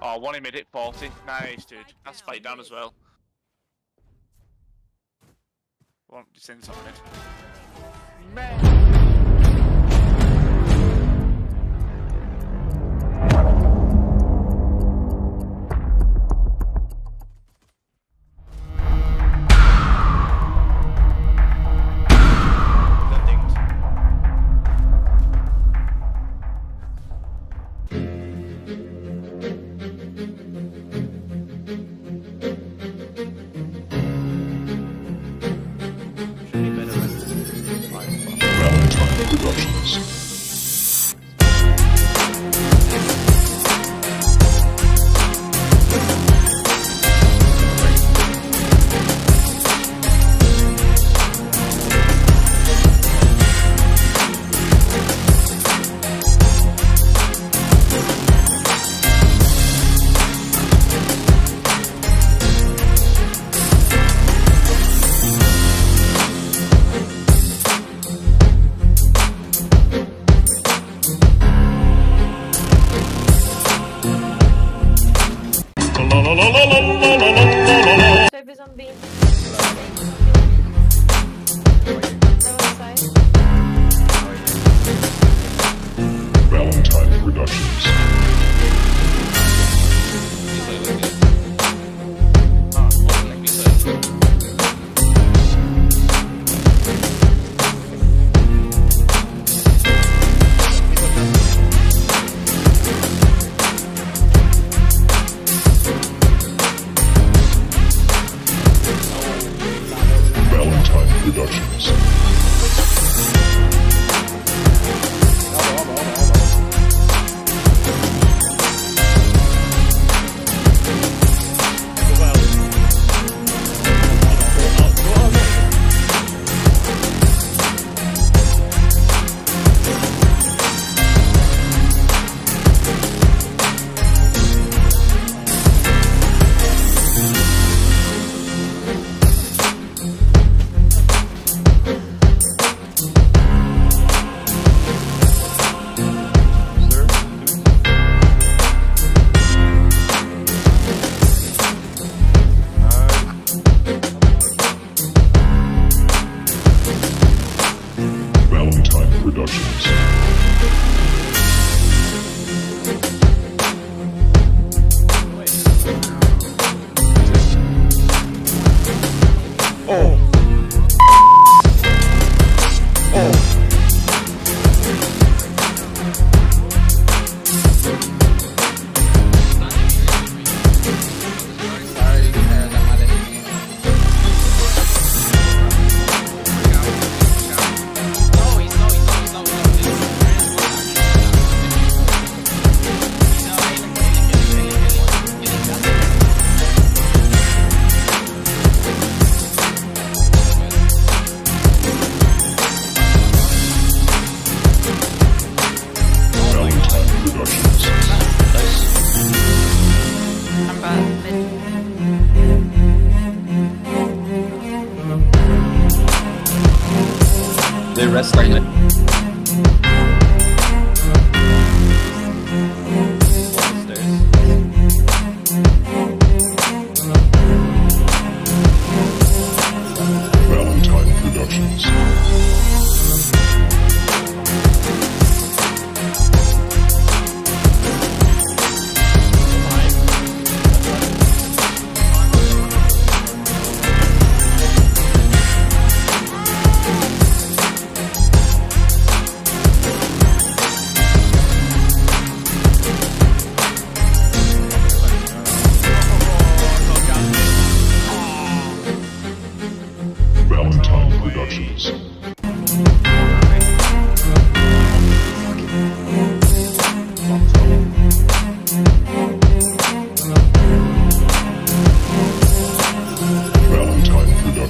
Oh, one in mid hit 40. Nice, dude. That's spike down as well. One descends on mid. Sofas Valentine Productions. They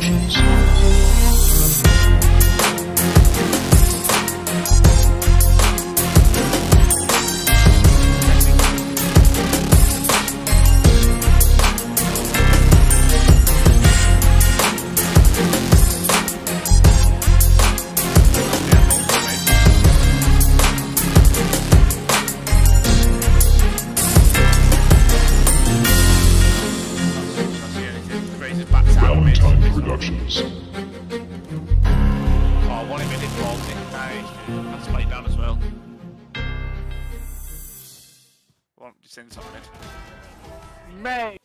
身上。40. Nice, dude. That's spike down as well. One just inside mid. Mate!